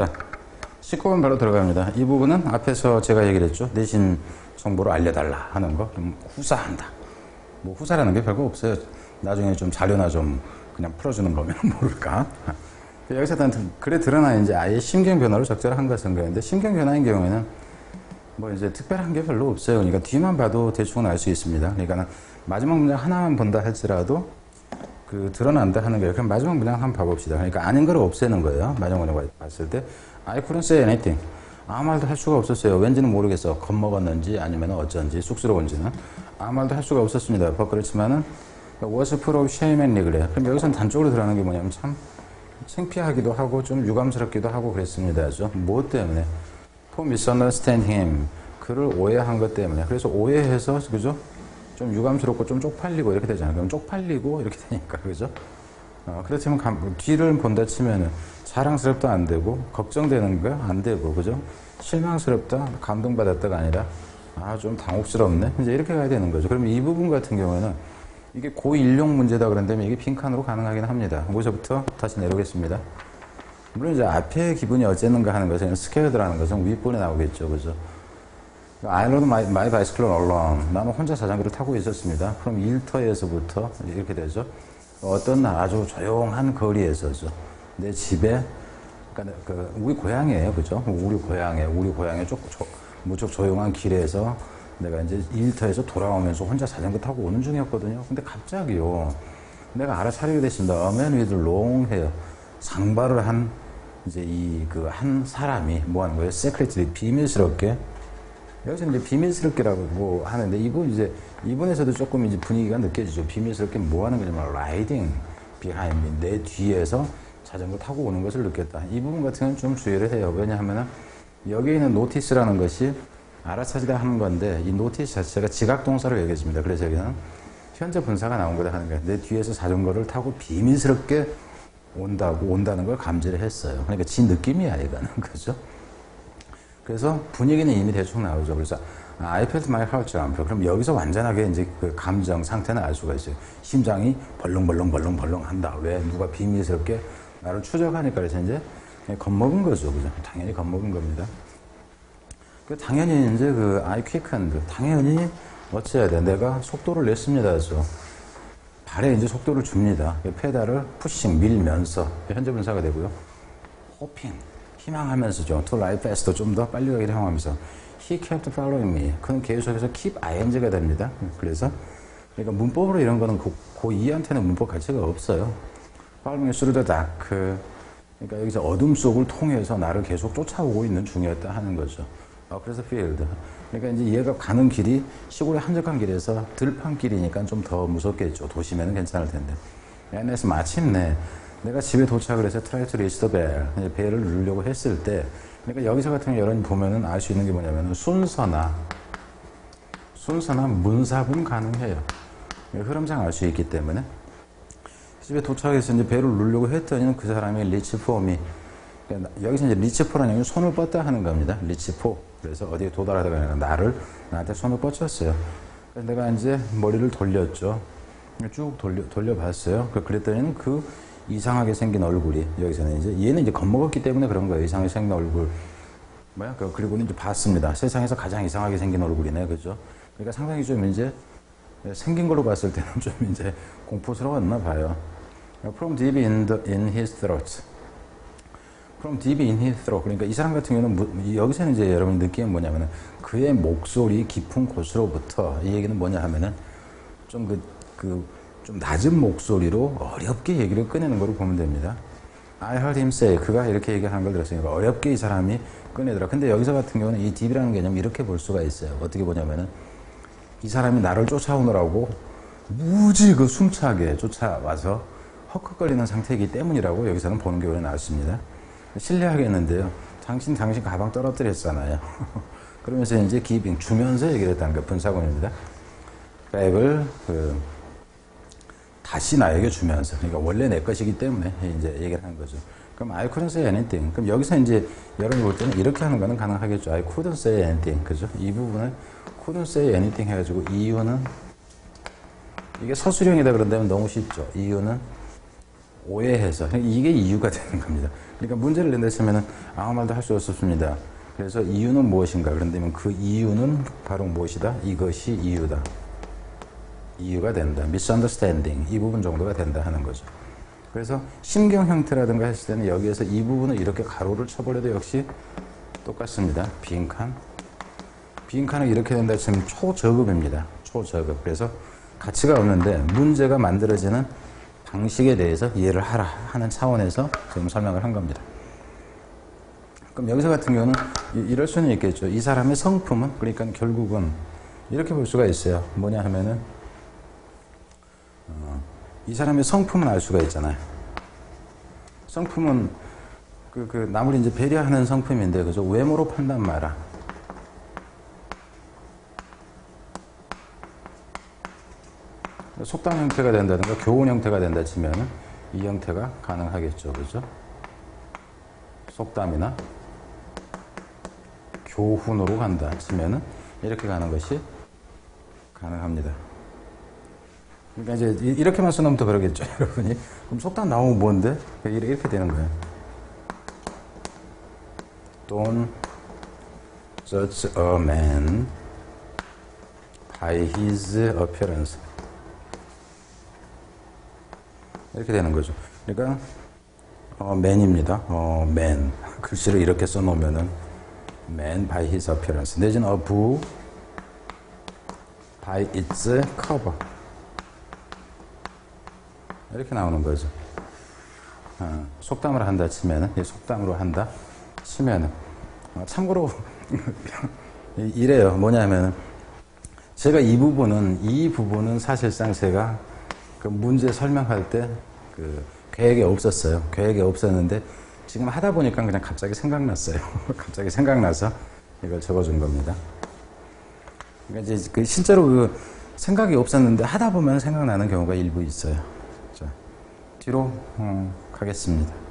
자, 19번 바로 들어갑니다. 이 부분은 앞에서 제가 얘기를 했죠. 내신 정보를 알려달라 하는 거. 좀 후사한다. 뭐 후사라는 게 별거 없어요. 나중에 좀 자료나 좀 그냥 풀어주는 거면 모를까. 여기서 일단 글에 드러나 이제 아예 심경 변화로 적절한 것은 그런데 심경 변화인 경우에는 뭐 이제 특별한 게 별로 없어요. 그러니까 뒤만 봐도 대충은 알 수 있습니다. 그러니까 마지막 문장 하나만 본다 할지라도 그 드러난다 하는 거예요. 그럼 마지막 문장 한번 봐봅시다. 그러니까 아닌 걸 없애는 거예요. 마지막 문장 봤을 때 I couldn't say anything. 아무 말도 할 수가 없었어요. 왠지는 모르겠어. 겁먹었는지 아니면 어쩐지 쑥스러운지는 아무 말도 할 수가 없었습니다. 뭐 그렇지만은 was full of shame and regret. 그럼 여기서는 단적으로 드러나는 게 뭐냐면 참 창피하기도 하고 좀 유감스럽기도 하고 그랬습니다. 죠 무엇 때문에? For misunderstand him. 그를 오해한 것 때문에. 그래서 오해해서 그죠? 좀 유감스럽고 좀 쪽팔리고 이렇게 되잖아요. 그럼 쪽팔리고 이렇게 되니까 그죠? 어, 그렇지만 감, 뒤를 본다 치면은 자랑스럽다 안 되고 걱정되는 거 안 되고 그죠? 실망스럽다 감동받았다가 아니라 아 좀 당혹스럽네 이제 이렇게 가야 되는 거죠. 그러면 이 부분 같은 경우에는 이게 고인용 문제다 그런다면 이게 빈칸으로 가능하긴 합니다. 거기서부터 다시 내려오겠습니다. 물론 이제 앞에 기분이 어쨌는가 하는 것은 scared라는 것은 윗부분에 나오겠죠. 그죠? I rode my, my bicycle alone. 나는 혼자 자전거를 타고 있었습니다. 그럼 일터에서부터 이렇게 되죠. 어떤 날 아주 조용한 거리에서죠. 내 집에, 그러니까 그 우리 고향이에요. 그죠? 우리 고향에, 우리 고향에 쪽, 조, 무척 조용한 길에서 내가 이제 일터에서 돌아오면서 혼자 자전거 타고 오는 중이었거든요. 근데 갑자기요. 내가 알아차리게 됐습니다. A man with long hair. 상발을 한 이제 이 그 한 사람이 뭐 하는 거예요? secretly 비밀스럽게 여기서 이제 비밀스럽게라고 뭐 하는데 이분 이제 이분에서도 조금 이제 분위기가 느껴지죠. 비밀스럽게 뭐 하는 거냐면 riding behind 내 뒤에서 자전거 타고 오는 것을 느꼈다. 이 부분 같은 경우는 좀 주의를 해요. 왜냐하면은 여기 있는 notice라는 것이 알아차리다 하는 건데 이 notice 자체가 지각 동사로 여겨집니다. 그래서 여기는 현재 분사가 나온 거다 하는 거예요. 내 뒤에서 자전거를 타고 비밀스럽게 온다고 온다는 걸 감지를 했어요. 그러니까 지 느낌이야 이거는 그죠? 그래서 분위기는 이미 대충 나오죠. 그래서 I felt my heart jump. 그럼 여기서 완전하게 이제 그 감정 상태는 알 수가 있어요. 심장이 벌렁벌렁 벌렁벌렁 한다. 왜 누가 비밀스럽게 나를 추적하니까 그래서 이제 겁먹은 거죠. 그죠? 당연히 겁먹은 겁니다. 그 당연히 이제 그 I quickened. 당연히 어찌해야 돼. 내가 속도를 냈습니다. 그죠? 발에 이제 속도를 줍니다. 페달을 푸싱 밀면서 현재 분사가 되고요. 호핑 희망하면서죠. To life faster 좀 더 빨리 가기를 향하면서 He kept following me. 그는 계속해서 keep ing가 됩니다. 그래서 그러니까 문법으로 이런 거는 고, 고2한테는 문법 가치가 없어요. Following through the dark. 그러니까 여기서 어둠 속을 통해서 나를 계속 쫓아오고 있는 중이었다 하는 거죠. 어, 그래서 field. 그러니까 이제 얘가 가는 길이 시골의 한적한 길에서 들판길이니까 좀 더 무섭겠죠. 도심에는 괜찮을 텐데. 그래서 마침내 내가 집에 도착을 해서 try to reach the bell. 벨을 누르려고 했을 때, 그러니까 여기서 같은 여러분 보면은 알 수 있는 게 뭐냐면 순서나, 순서나 문삽은 가능해요. 흐름상 알 수 있기 때문에. 집에 도착해서 이제 벨을 누르려고 했더니 그 사람이 reach for me. 그러니까 여기서 이제 reach for라는 얘기는 손을 뻗다 하는 겁니다. reach for. 그래서 어디에 도달하다가 아니라 나를, 나한테 손을 뻗쳤어요. 그래서 내가 이제 머리를 돌렸죠. 쭉 돌려, 돌려봤어요. 그랬더니 그 이상하게 생긴 얼굴이 여기서는 이제 얘는 이제 겁먹었기 때문에 그런 거예요. 이상하게 생긴 얼굴. 뭐야? 그, 그리고는 이제 봤습니다. 세상에서 가장 이상하게 생긴 얼굴이네. 그죠? 그러니까 상당히 좀 이제 생긴 걸로 봤을 때는 좀 이제 공포스러웠나 봐요. From deep in, the, in his throat. From deep in his throat. 그러니까 이 사람 같은 경우는 여기서는 이제 여러분 느끼는 뭐냐면은 그의 목소리 깊은 곳으로부터 이 얘기는 뭐냐 하면은 좀 그, 그, 좀 낮은 목소리로 어렵게 얘기를 꺼내는 걸로 보면 됩니다. I heard him say. 그가 이렇게 얘기하는 걸 들었으니까 어렵게 이 사람이 꺼내더라. 근데 여기서 같은 경우는 이 딥이라는 개념 이렇게 볼 수가 있어요. 어떻게 보냐면은 이 사람이 나를 쫓아오느라고 무지 그 숨차게 쫓아와서 헉헉거리는 상태이기 때문이라고 여기서는 보는 게 오히려 낫습니다. 신뢰하겠는데요. 당신, 당신 가방 떨어뜨렸잖아요. 그러면서 이제 기빙, 주면서 얘기를 했다는 게 분사군입니다. 백을, 그, 다시 나에게 주면서 그러니까 원래 내 것이기 때문에 이제 얘기를 하는 거죠. 그럼 I couldn't say anything. 그럼 여기서 이제 여러분이 볼 때는 이렇게 하는 거는 가능하겠죠. I couldn't say anything. 그죠? 이 부분을 couldn't say anything 해가지고 이유는 이게 서술형이다 그런다면 너무 쉽죠. 이유는 오해해서 이게 이유가 되는 겁니다. 그러니까 문제를 낸다 치면은 아무 말도 할 수 없습니다. 그래서 이유는 무엇인가? 그런데 그 이유는 바로 무엇이다? 이것이 이유다. 이유가 된다. misunderstanding. 이 부분 정도가 된다 하는 거죠. 그래서 심경 형태라든가 했을 때는 여기에서 이 부분을 이렇게 가로를 쳐버려도 역시 똑같습니다. 빈칸. 빈칸은 이렇게 된다 치면 초저급입니다. 초저급. 그래서 가치가 없는데 문제가 만들어지는 방식에 대해서 이해를 하라 하는 차원에서 지금 설명을 한 겁니다. 그럼 여기서 같은 경우는 이- 이럴 수는 있겠죠. 이 사람의 성품은 그러니까 결국은 이렇게 볼 수가 있어요. 뭐냐 하면은 어, 이 사람의 성품은 알 수가 있잖아요. 성품은 그, 그 남을 이제 배려하는 성품인데 그죠 외모로 판단 마라. 속담 형태가 된다든가 교훈 형태가 된다 치면은 이 형태가 가능하겠죠. 그죠? 속담이나 교훈으로 간다 치면은 이렇게 가는 것이 가능합니다. 그러니까 이제 이- 이렇게만 써놓으면 더 그러겠죠, 여러분이. 그럼 속담 나오면 뭔데? 이렇게 되는 거예요. Don't judge a man by his appearance. 이렇게 되는 거죠. 그러니까 어, man입니다. 어, man. 글씨를 이렇게 써놓으면은 man by his appearance. 내지는 a book by its cover. 이렇게 나오는 거죠. 어, 속담을 한다 치면은, 이 속담으로 한다 치면은, 어, 참고로, 이- 이래요. 뭐냐면은, 제가 이 부분은, 이 부분은 사실상 제가 그 문제 설명할 때 그 계획에 없었어요. 계획에 없었는데, 지금 하다 보니까 그냥 갑자기 생각났어요. 갑자기 생각나서 이걸 적어준 겁니다. 그러니까 이제 그 실제로 그 생각이 없었는데 하다 보면 생각나는 경우가 일부 있어요. 자, 뒤로 어, 가겠습니다.